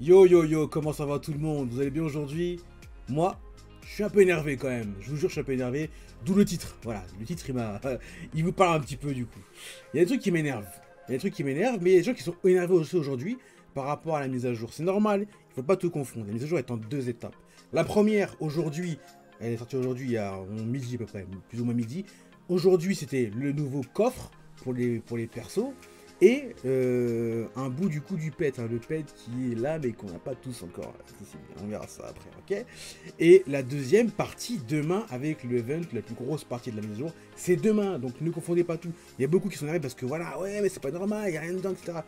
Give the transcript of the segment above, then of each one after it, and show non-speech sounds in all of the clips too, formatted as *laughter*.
Yo yo yo, comment ça va tout le monde? Vous allez bien aujourd'hui? Moi, je suis un peu énervé quand même. Je vous jure, je suis un peu énervé. D'où le titre. Voilà, le titre, il m'a, *laughs* il vous parle un petit peu du coup. Il y a des trucs qui m'énervent. Il y a des trucs qui m'énervent, mais il y a des gens qui sont énervés aussi aujourd'hui par rapport à la mise à jour. C'est normal, il faut pas tout confondre. La mise à jour est en deux étapes. La première, aujourd'hui, elle est sortie aujourd'hui, il y a midi à peu près, plus ou moins midi. Aujourd'hui, c'était le nouveau coffre pour les, pour les persos. Et euh, un bout du coup du pet, hein, le pet qui est là mais qu'on n'a pas tous encore. On verra ça après, ok Et la deuxième partie demain avec le event, la plus grosse partie de la mise à jour, c'est demain. Donc ne confondez pas tout. Il y a beaucoup qui sont arrivés parce que voilà, ouais mais c'est pas normal, il n'y a rien dedans, etc.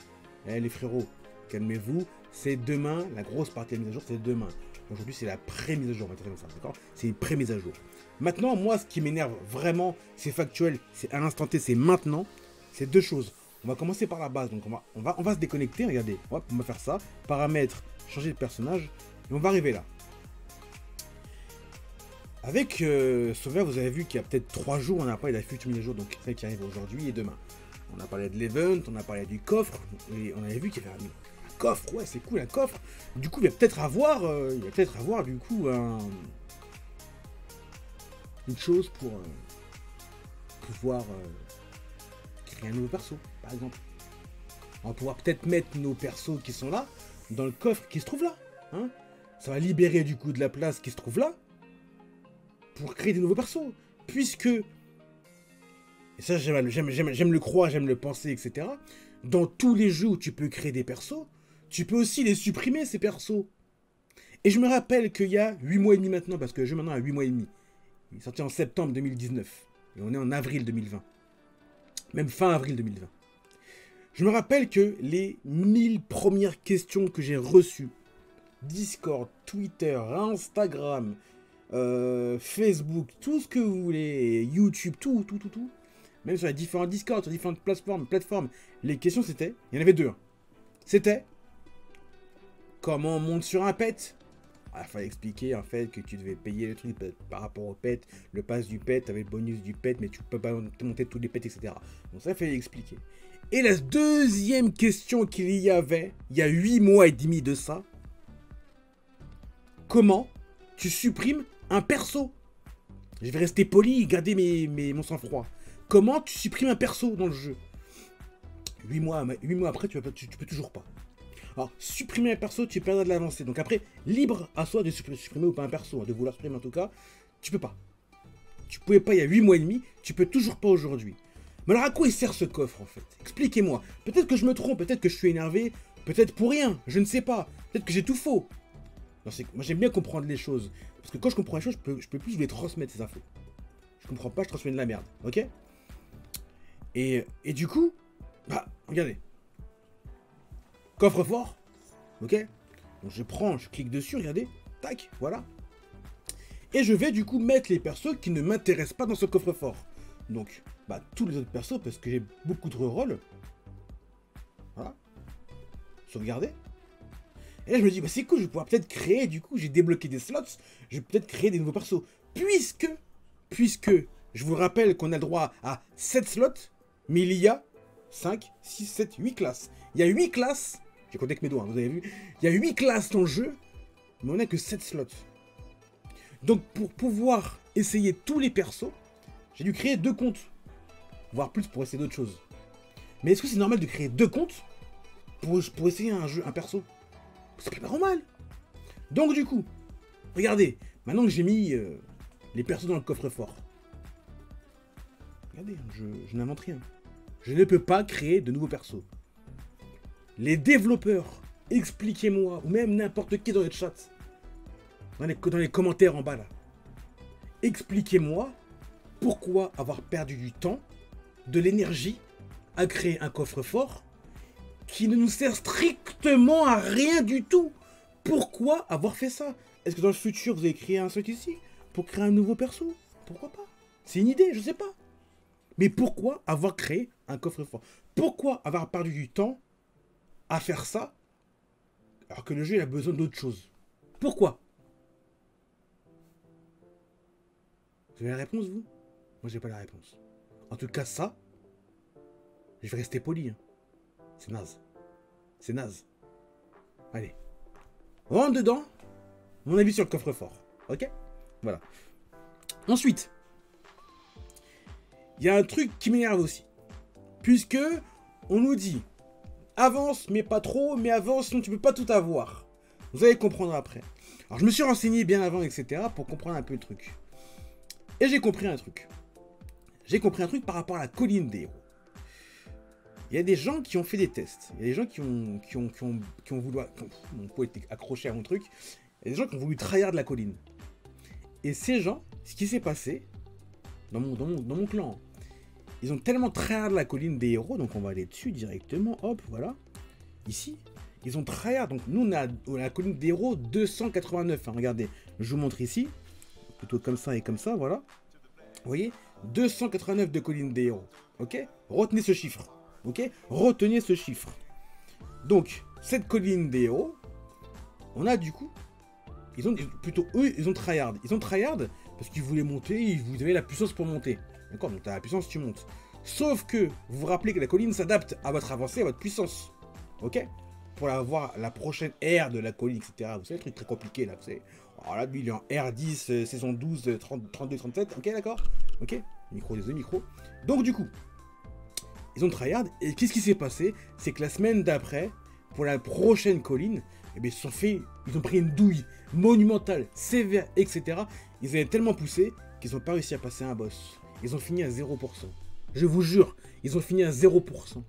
Eh les frérots, calmez-vous. C'est demain, la grosse partie de la mise à jour, c'est demain. Aujourd'hui c'est la pré-mise à jour, d'accord? C'est une pré-mise à jour. Maintenant, moi ce qui m'énerve vraiment, c'est factuel, c'est à l'instant T, c'est maintenant. C'est deux choses. On va commencer par la base. Donc on va, on va, on va se déconnecter. Regardez, on va faire ça. Paramètres, changer de personnage. Et on va arriver là. Avec euh, vous avez vu qu'il y a peut-être 3 jours, on a parlé de la future mise à jour, donc celle qui arrive aujourd'hui et demain. On a parlé de l'event, on a parlé du coffre, et on avait vu qu'il y avait un, coffre, ouais c'est cool un coffre. Du coup il va peut-être avoir, euh, il va peut-être avoir du coup un, une chose pour euh, pouvoir créer un nouveau perso par exemple. On pouvoir peut-être mettre nos persos qui sont là dans le coffre qui se trouve là. Hein ça va libérer du coup de la place qui se trouve là pour créer des nouveaux persos. Puisque, et ça j'aime le croire, j'aime le penser, etc. Dans tous les jeux où tu peux créer des persos, tu peux aussi les supprimer ces persos. Et je me rappelle qu'il y a 8 mois et demi maintenant, parce que le jeu maintenant a 8 mois et demi. Il est sorti en septembre 2019. Et on est en avril 2020. Même fin avril 2020. Je me rappelle que les 1000 premières questions que j'ai reçues, Discord, Twitter, Instagram, euh, Facebook, tout ce que vous voulez, YouTube, tout, tout, tout, tout, même sur les différents Discord, sur différentes plateformes, plateformes, les questions c'était, il y en avait deux. Hein. C'était comment on monte sur un pet? Il fallait expliquer en fait que tu devais payer le truc par rapport au pet, le pass du pet, avais le bonus du pet, mais tu peux pas monter tous les pets, etc. Donc ça, il fallait expliquer. Et la deuxième question qu'il y avait, il y a 8 mois et demi de ça, comment tu supprimes un perso? Je vais rester poli, garder mes, mes, mon sang-froid. Comment tu supprimes un perso dans le jeu? 8 mois, 8 mois après, tu, tu, tu peux toujours pas. Alors, supprimer un perso, tu perdras de l'avancée. Donc après, libre à soi de supprimer ou pas un perso, hein, de vouloir supprimer en tout cas, tu peux pas. Tu pouvais pas il y a 8 mois et demi, tu peux toujours pas aujourd'hui. Mais alors à quoi il sert ce coffre en fait? Expliquez-moi. Peut-être que je me trompe, peut-être que je suis énervé, peut-être pour rien, je ne sais pas. Peut-être que j'ai tout faux. moi j'aime bien comprendre les choses. Parce que quand je comprends les choses, je peux, peux plus vous les transmettre ces infos. Je comprends pas, je transmets de la merde. Ok? Et, et du coup, bah, regardez. Coffre-fort. Ok? Donc je prends, je clique dessus, regardez. Tac, voilà. Et je vais du coup mettre les persos qui ne m'intéressent pas dans ce coffre-fort. Donc, bah, tous les autres persos, parce que j'ai beaucoup de rôles. Voilà. Sauvegarder. Et là, je me dis, bah, c'est cool, je vais pouvoir peut-être créer, du coup, j'ai débloqué des slots, je vais peut-être créer des nouveaux persos. Puisque, puisque, je vous rappelle qu'on a droit à 7 slots, mais il y a 5, 6, 7, 8 classes. Il y a 8 classes j'ai compté avec mes doigts, hein, vous avez vu. Il y a 8 classes dans le jeu, mais on n'a que 7 slots. Donc pour pouvoir essayer tous les persos, j'ai dû créer deux comptes. Voire plus pour essayer d'autres choses. Mais est-ce que c'est normal de créer deux comptes pour, essayer un jeu, un perso? C'est pas normal. Donc du coup, regardez, maintenant que j'ai mis euh, les persos dans le coffre-fort. Regardez, je, je n'invente rien. Je ne peux pas créer de nouveaux persos les développeurs, expliquez-moi, ou même n'importe qui dans le chat, dans les, commentaires en bas là, expliquez-moi pourquoi avoir perdu du temps, de l'énergie, à créer un coffre-fort qui ne nous sert strictement à rien du tout. Pourquoi avoir fait ça? Est-ce que dans le futur, vous avez créé un site ici pour créer un nouveau perso? Pourquoi pas? C'est une idée, je sais pas. Mais pourquoi avoir créé un coffre-fort Pourquoi avoir perdu du temps à faire ça alors que le jeu il a besoin d'autre chose Pourquoi? Vous avez la réponse, vous? Moi, j'ai pas la réponse. En tout cas, ça, je vais rester poli. Hein. C'est naze. C'est naze. Allez, rentre dedans. Mon avis sur le coffre-fort. Ok? Voilà. Ensuite, il y a un truc qui m'énerve aussi. Puisque on nous dit avance, mais pas trop, mais avance, sinon tu peux pas tout avoir. Vous allez comprendre après. Alors je me suis renseigné bien avant, etc., pour comprendre un peu le truc. Et j'ai compris un truc. J'ai compris un truc par rapport à la colline des héros. Il y a des gens qui ont fait des tests. Il y a des gens qui ont, qui ont, qui ont, voulu. Mon pot était accroché à mon truc. Il y a des gens qui ont voulu trahir de la colline. Et ces gens, ce qui s'est passé, dans mon, dans dans mon clan, ils ont tellement tryhard la colline des héros, donc on va aller dessus directement, hop, voilà. Ici, ils ont tryhard, donc nous on a, la colline des héros 289, hein, regardez, je vous montre ici, plutôt comme ça et comme ça, voilà. Vous voyez 289 de colline des héros, ok? Retenez ce chiffre, ok? Retenez ce chiffre. Donc, cette colline des héros, on a du coup, ils ont plutôt eux, ils ont tryhard. Ils ont tryhard parce qu'ils voulaient monter, vous avez la puissance pour monter. D'accord Donc tu as la puissance, tu montes. Sauf que vous vous rappelez que la colline s'adapte à votre avancée, à votre puissance. Ok? Pour avoir la prochaine ère de la colline, etc. Vous savez, le truc très compliqué là. Vous savez. Alors là, lui, il est en R10, euh, saison 12, 30, 32, 37. Ok, d'accord? Ok? Micro, désolé, micro. Donc, du coup, ils ont tryhard. Et qu'est-ce qui s'est passé? C'est que la semaine d'après, pour la prochaine colline, eh bien, ils, ils ont pris une douille monumentale, sévère, etc. Ils avaient tellement poussé qu'ils n'ont pas réussi à passer un boss. Ils ont fini à 0%. Je vous jure, ils ont fini à 0%.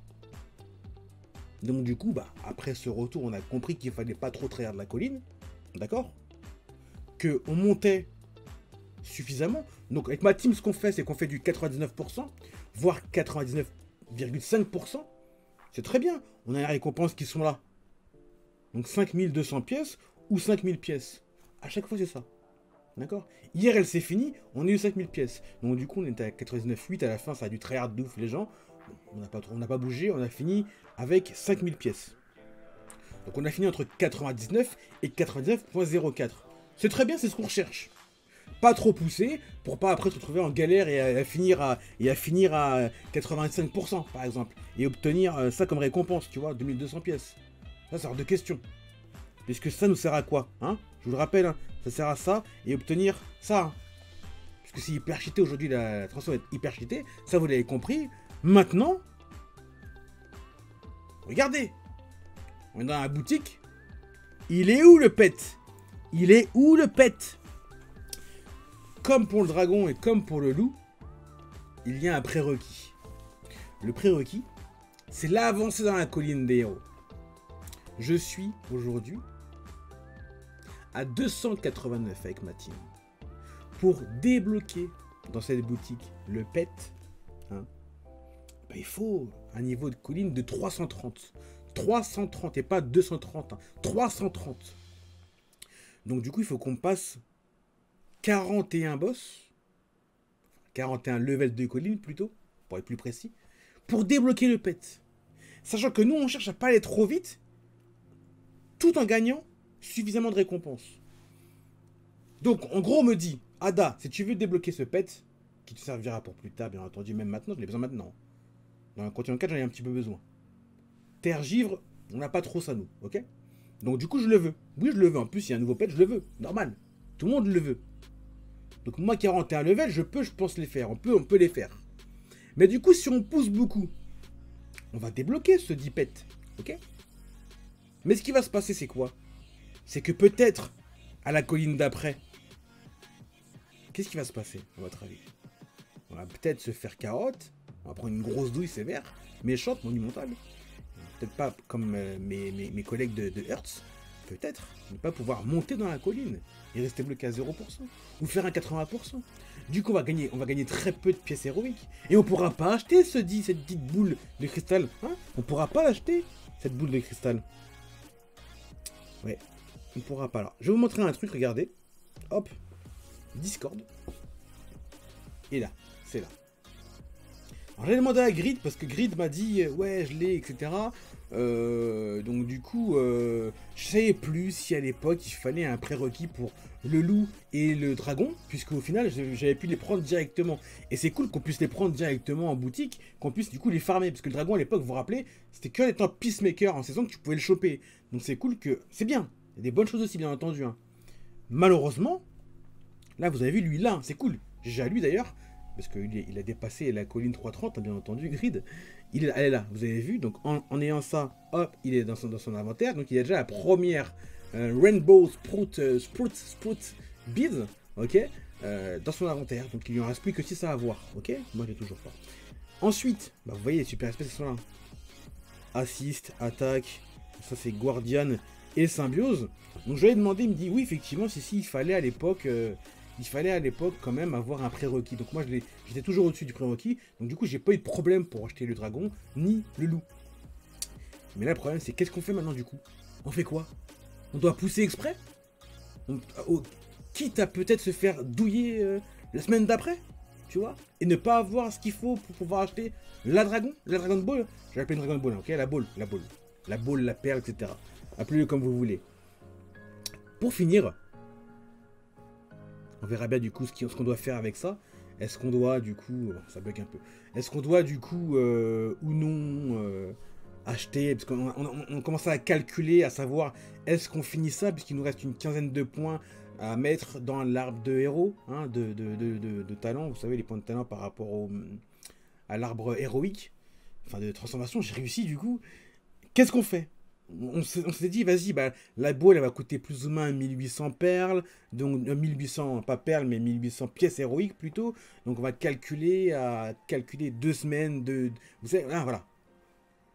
Donc du coup, bah, après ce retour, on a compris qu'il fallait pas trop trahir de la colline. D'accord? Que on montait suffisamment. Donc avec ma team, ce qu'on fait, c'est qu'on fait du 99%, voire 99,5%. C'est très bien. On a les récompenses qui sont là. Donc 5200 pièces ou 5000 pièces. À chaque fois, c'est ça. D'accord? Hier, elle s'est finie, on a eu 5000 pièces. Donc, du coup, on était à 99,8 à la fin, ça a dû très hard de ouf, les gens. On n'a pas, bougé, on a fini avec 5000 pièces. Donc, on a fini entre 99 et 99.04. C'est très bien, c'est ce qu'on recherche. Pas trop poussé pour pas après se retrouver en galère et à, finir à, et à finir à 85% par exemple et obtenir euh, ça comme récompense, tu vois, 2200 pièces. Ça, c'est hors de question. Puisque ça nous sert à quoi hein? Je vous le rappelle, hein, ça sert à ça et obtenir ça. Hein. Puisque c'est hyper cheaté aujourd'hui, la, transformation est hyper cheatée. Ça, vous l'avez compris. Maintenant, regardez. On est dans la boutique. Il est où le pet? Il est où le pet? Comme pour le dragon et comme pour le loup, il y a un prérequis. Le prérequis, c'est l'avancée dans la colline des héros. Je suis aujourd'hui à 289 avec ma team. Pour débloquer dans cette boutique le pet, hein, bah, il faut un niveau de colline de 330. 330 et pas 230. 330. Hein. Donc du coup, il faut qu'on passe 41 boss. 41 levels de colline plutôt, pour être plus précis, pour débloquer le pet. Sachant que nous, on cherche à pas aller trop vite, tout en gagnant suffisamment de récompenses. Donc, en gros, on me dit, Ada, si tu veux débloquer ce pet, qui te servira pour plus tard, bien entendu, même maintenant, je l'ai besoin maintenant. Dans un continent 4, j'en ai un petit peu besoin. Terre givre, on n'a pas trop ça, nous, ok? Donc, du coup, je le veux. Oui, je le veux. En plus, il y a un nouveau pet, je le veux. Normal. Tout le monde le veut. Donc, moi qui ai rentré un level, je peux, je pense, les faire. On peut, on peut les faire. Mais du coup, si on pousse beaucoup, on va débloquer ce 10 pet, ok? Mais ce qui va se passer, c'est quoi? C'est que peut-être à la colline d'après, qu'est-ce qui va se passer, à votre avis? On va peut-être se faire carotte, on va prendre une grosse douille sévère, méchante, monumentale. Peut-être pas comme euh, mes, collègues de, Hertz, peut-être ne pas pouvoir monter dans la colline et rester bloqué à 0%, ou faire un 80%. Du coup, on va gagner, on va gagner très peu de pièces héroïques. Et on pourra pas acheter ce dit, cette petite boule de cristal. Hein? On pourra pas l'acheter, cette boule de cristal. Ouais, pourra pas là. Je vais vous montrer un truc, regardez. Hop. Discord. Et là, c'est là. Alors j'ai demandé à Grid parce que Grid m'a dit euh, ouais je l'ai etc. Euh, donc du coup euh, je savais plus si à l'époque il fallait un prérequis pour le loup et le dragon puisque au final j'avais pu les prendre directement et c'est cool qu'on puisse les prendre directement en boutique qu'on puisse du coup les farmer parce que le dragon à l'époque vous vous rappelez c'était qu'en étant peacemaker en saison que tu pouvais le choper donc c'est cool que c'est bien Il y a des bonnes choses aussi, bien entendu. hein. Malheureusement, là, vous avez vu, lui, là, c'est cool. J'ai à lui d'ailleurs, parce qu'il a dépassé la colline 330, hein, bien entendu, *laughs* grid. Il est, elle est là, vous avez vu. Donc, en, ayant ça, hop, il est dans son, inventaire. Donc, il a déjà la première euh, Rainbow Sprout, euh, Sprout, Sprout Bead, ok, euh, dans son inventaire. Donc, il lui en reste plus que 6 à avoir, ok Moi, j'ai toujours pas. Ensuite, bah, vous voyez, les super espèces sont là. Assist, attaque, ça c'est Guardian et Symbiose. Donc je lui ai demandé, il me dit oui effectivement, si si, il fallait à l'époque, euh, il fallait à l'époque quand même avoir un prérequis. Donc moi j'étais toujours au-dessus du prérequis, donc du coup j'ai pas eu de problème pour acheter le dragon ni le loup. Mais là le problème c'est qu'est-ce qu'on fait maintenant du coup? On fait quoi? On doit pousser exprès? Quitte à peut-être se faire douiller euh, la semaine d'après, tu vois? Et ne pas avoir ce qu'il faut pour pouvoir acheter la dragon, la Dragon Ball. Je une Dragon Ball, ok? La ball, la ball. La ball, la perle, etc. Appelez-le comme vous voulez. Pour finir, on verra bien du coup ce qu'on doit faire avec ça. Est-ce qu'on doit du coup, euh, ça bug un peu. Est-ce qu'on doit du coup euh, ou non euh, acheter Parce qu'on on, commence à calculer, à savoir est-ce qu'on finit ça puisqu'il nous reste une quinzaine de points à mettre dans l'arbre de héros, hein, de talent. Vous savez les points de talent par rapport au, à l'arbre héroïque, enfin de transformation. J'ai réussi du coup. Qu'est-ce qu'on fait? On s'est dit, vas-y, bah, la boule, elle va coûter plus ou moins 1800 perles, donc euh, 1800, pas perles, mais 1800 pièces héroïques plutôt. Donc on va calculer à calculer deux semaines de. Vous savez, là, voilà.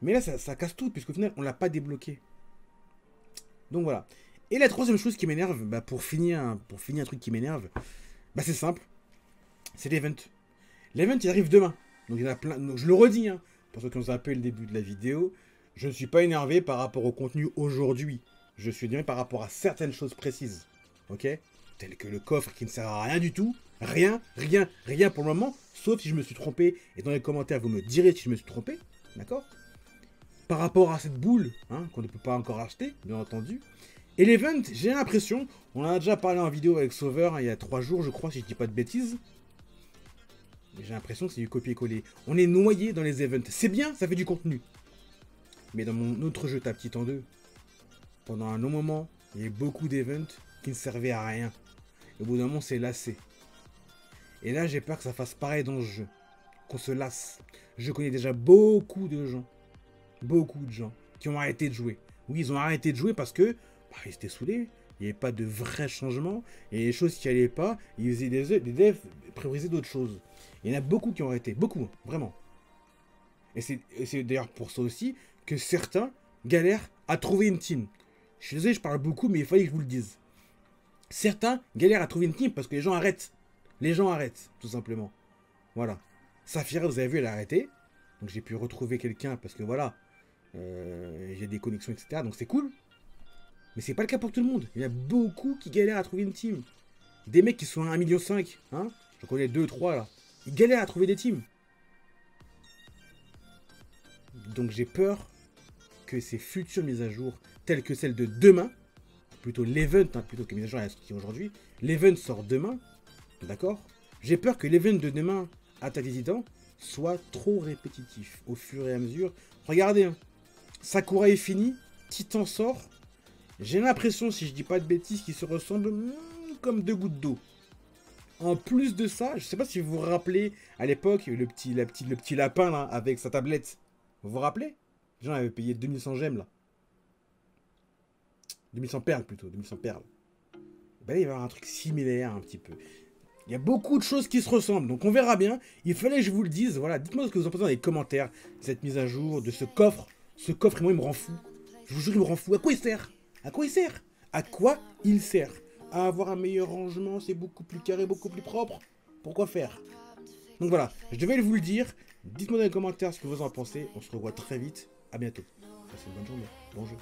Mais là, ça, casse tout, puisqu'au final, on l'a pas débloqué. Donc voilà. Et la troisième chose qui m'énerve, bah, pour, finir, un- pour finir un truc qui m'énerve, bah, c'est simple. C'est l'event. L'event, il arrive demain. Donc il y en a plein. Donc, je le redis, hein, pour ceux qui ont le début de la vidéo. Je ne suis pas énervé par rapport au contenu aujourd'hui. Je suis énervé par rapport à certaines choses précises. Ok? Tel que le coffre qui ne sert à rien du tout. Rien, rien, rien pour le moment. Sauf si je me suis trompé. Et dans les commentaires, vous me direz si je me suis trompé. D'accord? Par rapport à cette boule, hein, qu'on ne peut pas encore acheter, bien entendu. Et l'event, j'ai l'impression, on en a déjà parlé en vidéo avec Sauveur hein, il y a trois jours, je crois, si je dis pas de bêtises. J'ai l'impression que c'est du copier-coller. On est noyé dans les events. C'est bien, ça fait du contenu. Mais dans mon autre jeu Ta Petite en deux, pendant un long moment, il y a eu beaucoup d'events qui ne servaient à rien. Et au bout d'un moment, c'est lassé. Et là, j'ai peur que ça fasse pareil dans ce jeu. Qu'on se lasse. Je connais déjà beaucoup de gens, beaucoup de gens, qui ont arrêté de jouer. Oui, ils ont arrêté de jouer parce que bah, ils étaient saoulés. Il n'y avait pas de vrai changement. Et les choses qui allaient pas, ils faisaient des, des devs priorisaient d'autres choses. Il y en a beaucoup qui ont arrêté. Beaucoup, hein, vraiment. Et c'est d'ailleurs pour ça aussi que certains galèrent à trouver une team. Je suis désolé, je parle beaucoup, mais il fallait que je vous le dise. Certains galèrent à trouver une team parce que les gens arrêtent. Les gens arrêtent, tout simplement. Voilà. Saphira, vous avez vu, elle a arrêté. Donc j'ai pu retrouver quelqu'un parce que voilà, euh, j'ai des connexions, etc. Donc c'est cool. Mais c'est pas le cas pour tout le monde. Il y a beaucoup qui galèrent à trouver une team. Des mecs qui sont à 1,5 million, hein. J'en connais 2, 3 là. Ils galèrent à trouver des teams. Donc j'ai peur que ces futures mises à jour, telles que celle de demain, plutôt l'event, hein, plutôt que mise à jour qui est aujourd'hui, l'event sort demain, d'accord? J'ai peur que l'event de demain, Attaque des Titans, soit trop répétitif au fur et à mesure. Regardez, hein, Sakura est fini, Titan sort. J'ai l'impression, si je dis pas de bêtises, qu'ils se ressemblent hmm, comme deux gouttes d'eau. En plus de ça, je sais pas si vous vous rappelez à l'époque le petit, la petite- le petit lapin là avec sa tablette. Vous vous rappelez? Les gens avaient payé 2100 gemmes là. 2100 perles plutôt, 2100 perles. Ben, il va y avoir un truc similaire un petit peu. Il y a beaucoup de choses qui se ressemblent, donc on verra bien. Il fallait que je vous le dise. Voilà, dites-moi ce que vous en pensez dans les commentaires cette mise à jour, de ce coffre. Ce coffre, moi, il me rend fou. Je vous jure, il me rend fou. À quoi il sert? À quoi il sert? À quoi il sert? À avoir un meilleur rangement, c'est beaucoup plus carré, beaucoup plus propre. Pourquoi faire? Donc voilà, je devais vous le dire. Dites-moi dans les commentaires ce que vous en pensez. On se revoit très vite. À bientôt. Passez une bonne journée. Bon jeu.